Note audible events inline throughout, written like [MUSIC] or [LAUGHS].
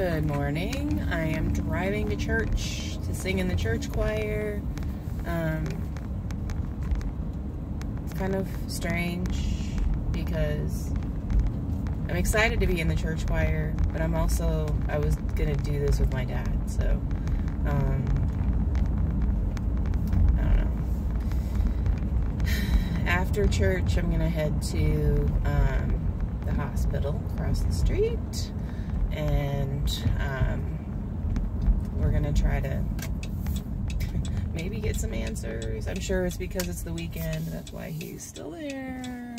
Good morning. I am driving to church to sing in the church choir. Um, it's kind of strange because I'm excited to be in the church choir, but I'm also, I was going to do this with my dad, so, um, I don't know. [SIGHS] After church, I'm going to head to um, the hospital across the street um, we're gonna try to [LAUGHS] maybe get some answers. I'm sure it's because it's the weekend. That's why he's still there.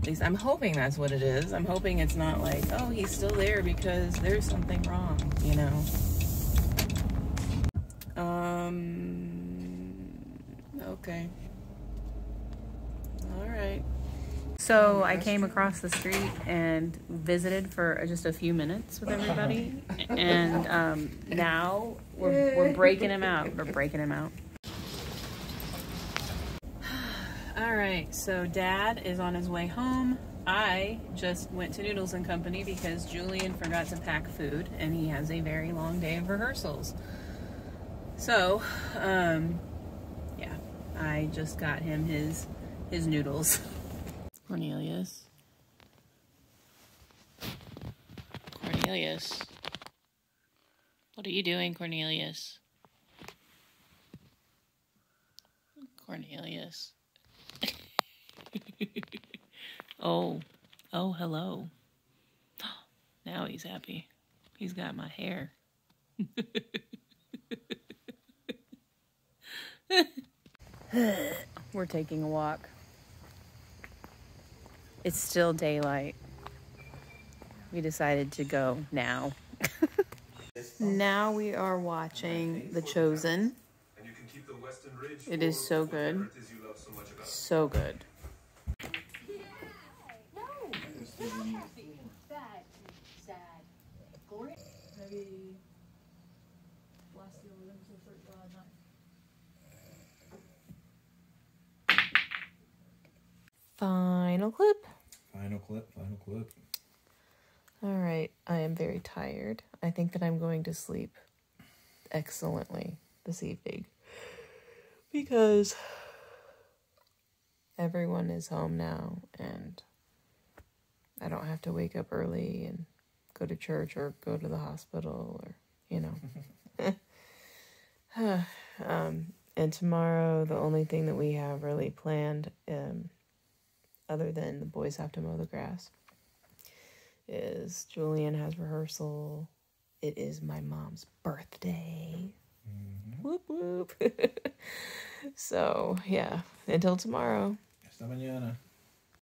At least I'm hoping that's what it is. I'm hoping it's not like, oh, he's still there because there's something wrong, you know? Um, okay. All right. So I came across the street and visited for just a few minutes with everybody, and um, now we're, we're breaking him out. We're breaking him out. [SIGHS] All right, so Dad is on his way home. I just went to Noodles and Company because Julian forgot to pack food, and he has a very long day of rehearsals. So, um, yeah, I just got him his his noodles. [LAUGHS] Cornelius. Cornelius. What are you doing, Cornelius? Cornelius. [LAUGHS] oh, oh, hello. [GASPS] Now he's happy. He's got my hair. [LAUGHS] We're taking a walk. It's still daylight. We decided to go now. [LAUGHS] now we are watching The Chosen. It is so good. So good. Final clip. Final clip, final clip. All right, I am very tired. I think that I'm going to sleep excellently this evening because everyone is home now and I don't have to wake up early and go to church or go to the hospital or, you know. [LAUGHS] [SIGHS] um, and tomorrow, the only thing that we have really planned, um, other than the boys have to mow the grass, is Julian has rehearsal. It is my mom's birthday. Mm-hmm. Whoop whoop. [LAUGHS] so, yeah, until tomorrow. Hasta mañana.